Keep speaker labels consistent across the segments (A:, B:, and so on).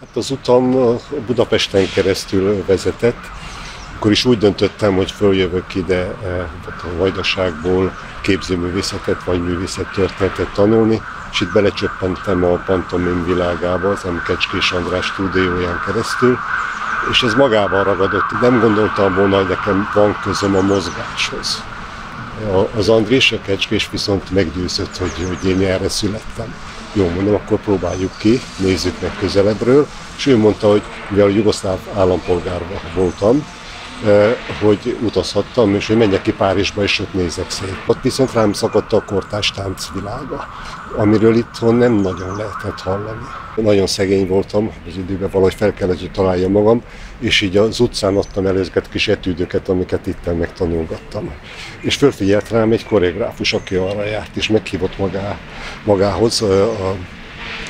A: Hát az utam Budapesten keresztül vezetett, akkor is úgy döntöttem, hogy följövök ide a vajdaságból képzőművészetet vagy művészettörténetet tanulni, és itt belecsöppentem a pantomim világába, az M. Kecskés András stúdióján keresztül, és ez magával ragadott. Nem gondoltam volna, hogy nekem van közöm a mozgáshoz. Az Andrés, a Kecskés viszont meggyőzött, hogy, hogy én erre születtem. Jó, mondom, akkor próbáljuk ki, nézzük meg közelebbről. És ő mondta, hogy mivel jugoszláv állampolgár voltam, hogy utazhattam, és hogy menjek ki Párizsba, és ott nézek szét. Ott viszont rám szakadt a kortás tánc világa, amiről itthon nem nagyon lehetett hallani. Nagyon szegény voltam az időben, valahogy fel kellett, hogy találjam magam, és így az utcán adtam elő ezeket kis etűdöket, amiket itt megtanulgattam. És fölfigyelt rám egy koreográfus, aki arra járt, és meghívott magá, magához a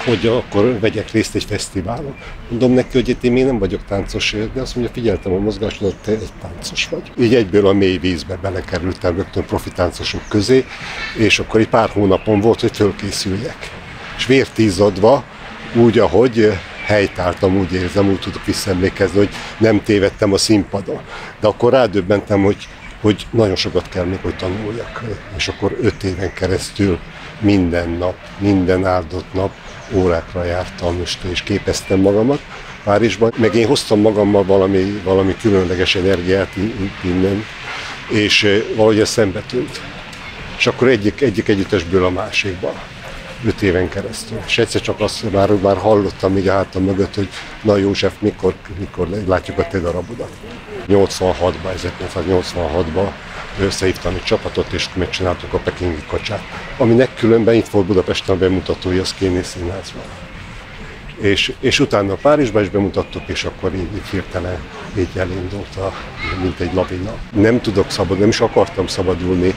A: hogy akkor vegyek részt egy fesztiválon. Mondom neki, hogy én még nem vagyok táncos, de azt mondja, figyeltem a hogy te egy táncos vagy. Így egyből a mély vízbe belekerültem rögtön profi táncosok közé, és akkor egy pár hónapon volt, hogy fölkészüljek. És vértízadva, úgy, ahogy helytáltam, úgy érzem, úgy tudok visszaemlékezni, hogy nem tévedtem a színpadon. De akkor rádöbbentem, hogy, hogy nagyon sokat kell még, hogy tanuljak. És akkor öt éven keresztül minden nap, minden áldott nap órákra jártam, és, és képeztem magamat Párizsban, meg én hoztam magammal valami, valami különleges energiát innen, és valahogy ez szembe tűnt. És akkor egyik, egyik együttesből a másikba öt éven keresztül. És egyszer csak azt már, már hallottam még hátam mögött, hogy na József, mikor, mikor látjuk a te darabodat. 86-ban, 1986-ban összehívtam egy csapatot, és megcsináltuk a pekingi kacsát, aminek különben itt volt Budapesten a bemutatója a Szkéni Színházban. És, és utána Párizsban is bemutattuk, és akkor így, így hirtelen így elindult, a, mint egy lavina. Nem tudok szabad, nem is akartam szabadulni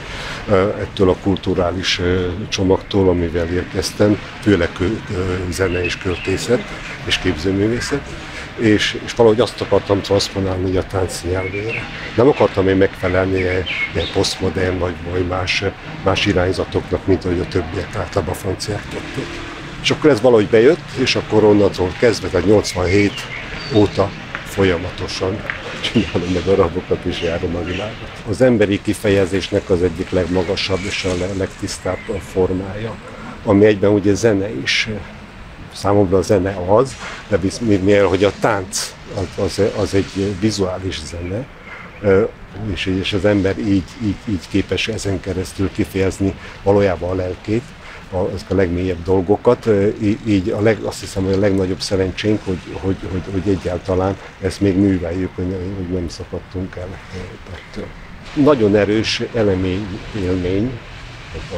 A: ettől a kulturális csomagtól, amivel érkeztem, főleg zene és költészet és képzőművészet és, és valahogy azt akartam transponálni a tánc nyelvére. Nem akartam én megfelelni ilyen, ilyen posztmodern vagy, vagy más, más irányzatoknak, mint ahogy a többiek általában a franciák tették. És akkor ez valahogy bejött, és akkor onnantól kezdve, tehát 87 óta folyamatosan csinálom meg arabokat és járom a világot. Az emberi kifejezésnek az egyik legmagasabb és a legtisztább formája, ami egyben ugye zene is számomra a zene az, de mivel hogy a tánc az, az, az egy vizuális zene, és, és az ember így, így, így képes ezen keresztül kifejezni valójában a lelkét, azok a legmélyebb dolgokat. Így a leg, azt hiszem, hogy a legnagyobb szerencsénk, hogy, hogy, hogy, hogy egyáltalán ezt még műveljük, hogy nem szakadtunk el ettől. Nagyon erős elemény élmény,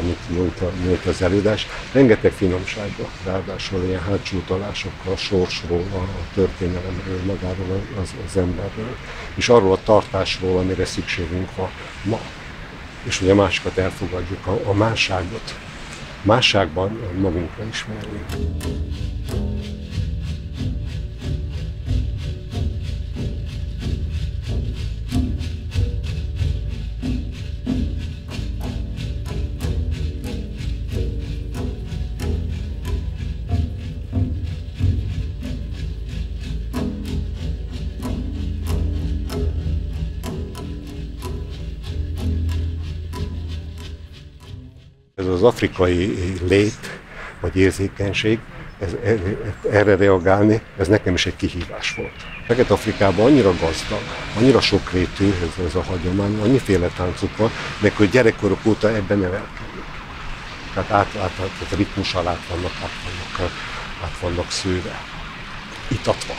A: amit nyújt, a, nyújt az előadás. Rengeteg finomsággal, ráadásul ilyen hátsó utalásokkal, a sorsról, a történelemről, magáról az, az emberről, és arról a tartásról, amire szükségünk van ma. És hogy a másikat elfogadjuk, a, a másságot. Másságban magunkra ismerjük. Ez az afrikai lét, vagy érzékenység, ez, e, erre reagálni, ez nekem is egy kihívás volt. Fekete-Afrikában annyira gazdag, annyira sokrétű ez, ez a hagyomány, annyiféle táncuk van, de hogy gyerekkorok óta ebben nevelkedünk. Tehát át, át, át, ritmussal át vannak, át vannak, át vannak szőve, itatva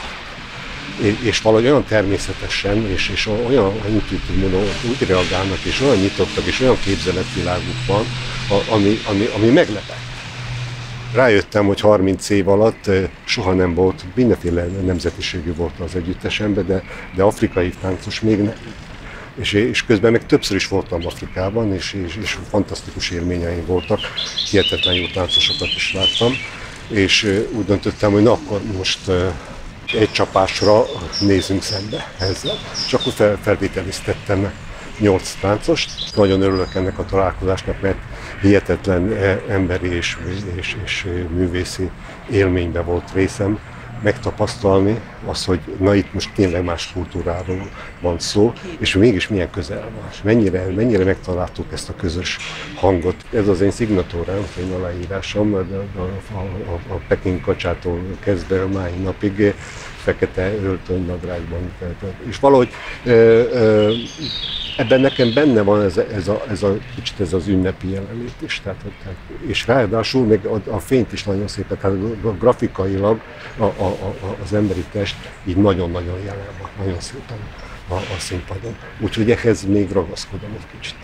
A: és valahogy olyan természetesen, és, és olyan intuitív módon úgy reagálnak, és olyan nyitottak, és olyan képzeletviláguk van, ami, ami, ami meglepett. Rájöttem, hogy 30 év alatt soha nem volt, mindenféle nemzetiségű volt az együttesemben, de, de afrikai táncos még nem. És, és közben meg többször is voltam Afrikában, és, és, és fantasztikus élményeim voltak, hihetetlen jó táncosokat is láttam, és úgy döntöttem, hogy na akkor most egy csapásra nézünk szembe ezzel. És akkor fel, felvételiztettem nyolc táncost. Nagyon örülök ennek a találkozásnak, mert hihetetlen e, emberi és, és, és művészi élménybe volt részem. megtapasztalni az, hogy na itt most tényleg más kultúráról van szó, és mégis milyen közel van, és mennyire, mennyire megtaláltuk ezt a közös hangot. Ez az én szignatúrám, én aláírásom, a, a, a, a Peking kacsától kezdve a mai napig fekete öltönynadrágban. És valahogy ö, ö, ebben nekem benne van ez, ez, a, ez a kicsit ez az ünnepi jelenlét is. Tehát, tehát, és ráadásul még a, a fényt is nagyon szépen, tehát grafikailag a, a, a, az emberi test így nagyon-nagyon jelen van, nagyon szépen a, a színpadon. Úgyhogy ehhez még ragaszkodom egy kicsit.